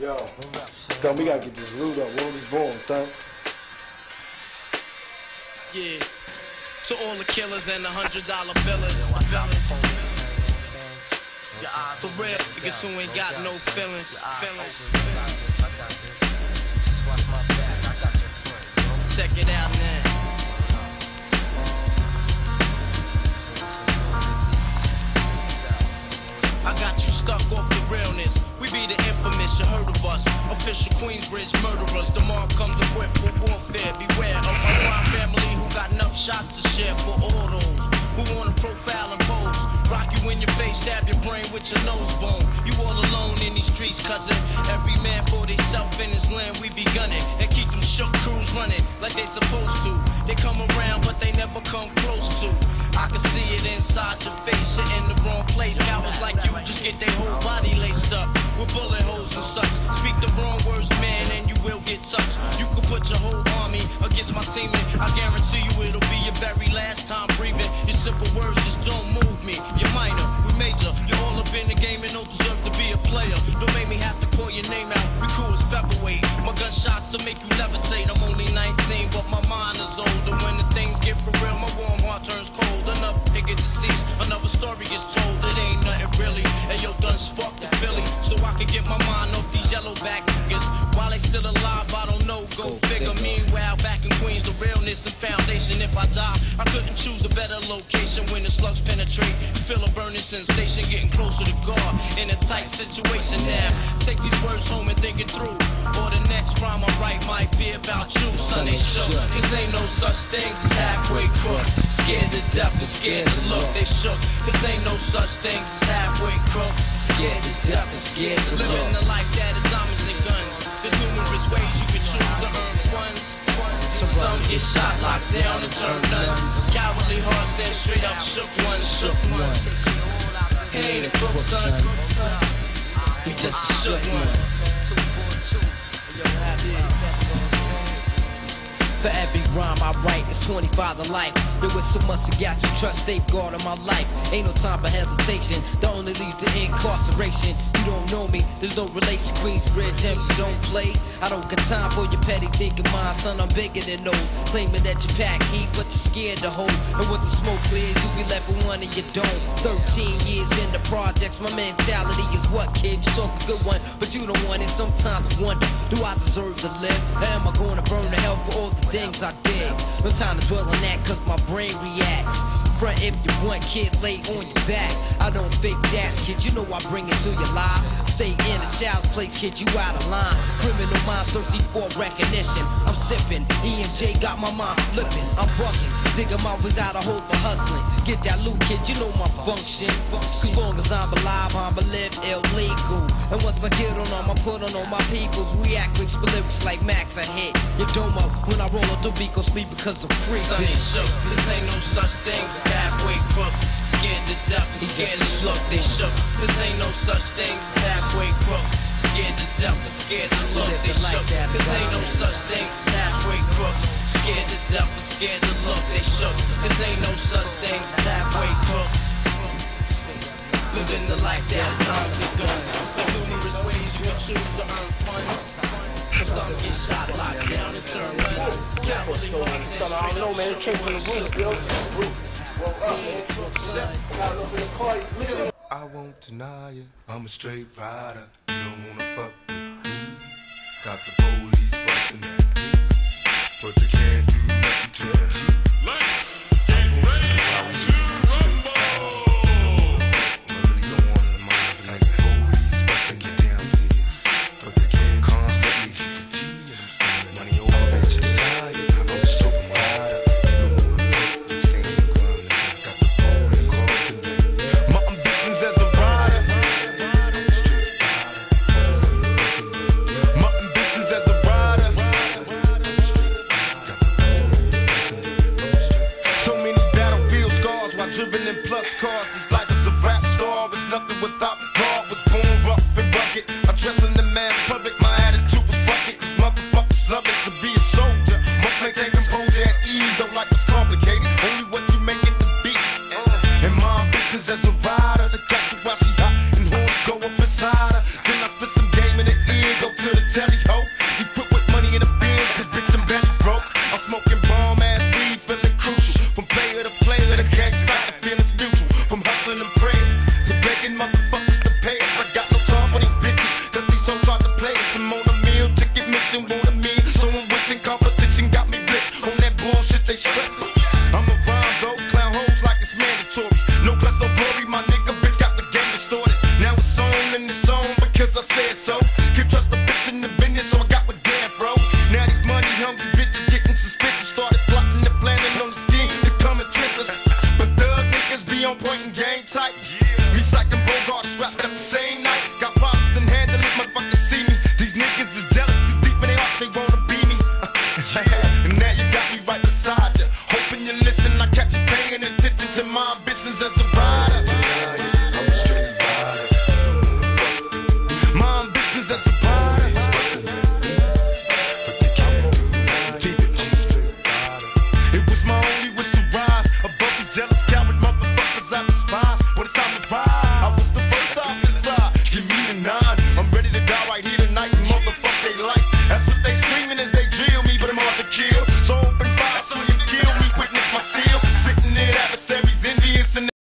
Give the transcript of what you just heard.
Yo, Thumb, we gotta get this loot up. World is born, Thumb. Yeah. To all the killers and the hundred dollar billers. For real, niggas who ain't got no feelings. Feelings. Check it out now. Queensbridge murderers. Mobb comes equipped for warfare. Beware of my crime family who got enough shots to share for all those who wanna profile and pose. Rock you in your face, stab your brain with your nose bone. You all alone in these streets, cousin. Every man for theyself in his land, we be gunning. And keep them shook crews running like they supposed to. They come around, but they never come close to. I can see it inside your face, you're in the wrong place. Cowards like you just get their whole body laced up with bullet holes and such. Speak the wrong get touched. You could put your whole army against my team, and I guarantee you it'll be your very last time breathing. Your simple words just don't move me. You're minor, we major. You're all up in the game and don't deserve to be a player. Don't make me have to call your name out. Your crew is featherweight. My gunshots will make you levitate. I'm only 19, but my mind is older. When the things get for real, my warm heart turns cold. Another nigga deceased, another story is told. It ain't nothing really. And yo, done sparked the Philly, so I can get my mind off still alive, I don't know. Go, figure. Meanwhile, back in Queens, the realness and foundation. If I die, I couldn't choose a better location when the slugs penetrate. Feel a burning sensation, getting closer to God in a tight situation now. Take these words home and think it through. Or the next rhyme I write might be about you, son. They shook. Cause ain't no such things as halfway crooks. Scared to death and scared to look. They shook. Cause ain't no such things as halfway crooks. Scared to death and scared to look. Living the life that is Some get shot, locked down, and turn nuns. Cowardly hearts and straight up shook ones. Shook ones. He ain't a crook, son. He just a shook one. For every rhyme I write, it's 25 to life. There was so much to got you trust, safeguard in my life. Ain't no time for hesitation, The only leads to incarceration. You don't know me, there's no relation. Queensbridge, you don't play. I don't got time for your petty thinking, my son. I'm bigger than those. Claiming that you pack heat, but you're scared to hold. And when the smoke clears, you be left with one and you don't. 13 years in the projects, my mentality is what, kid? You talk a good one, but you don't want it. Sometimes I wonder, do I deserve to live? Am I going to burn to hell for all the things I did? No time to dwell on that, cause my brain reacts. Front if you want, kid, lay on your back. I don't fake jazz, kid, you know I bring it to your life. Stay in a child's place, kid, you out of line. Criminal minds thirsty for recognition. I'm sipping, E and J got my mind flipping. I'm bucking, digging my ways out of hope for hustling. Get that loot, kid, you know my function. Cause long as I'm alive, I'ma live illegal. And once I get on them, I put on all my peoples. React with lyrics like Max, I hit your domo. When I roll up the beat, go sleep because I'm free. Son. This ain't no such thing as. Scared to death and scared to look. They shook. This ain't no such thing as halfway crooks. Scared to death and scared to look. They shook. This ain't no such thing as halfway crooks. Scared to death and scared to look. They shook. This ain't no such thing as halfway crooks. Living the life that is arms and guns. There's numerous ways you can choose to earn funds. Some get shot, locked down, and turn guns. Cowardly hearts and Son, I don't know, man. It came from the roof, yo. Well, I won't deny it. I'm a straight rider. You don't wanna fuck with me. Got the police busting at me, but they can't do nothing to me. In plus point and game tight. Yeah. Recycling Bogart wrapped up the same night. Got problems, then handle it, motherfuckers see me. These niggas is jealous, too deep in their hearts they wanna be me. yeah. and now you got me right beside ya. Hoping you listen, I catch you paying attention to my ambitions as a rider.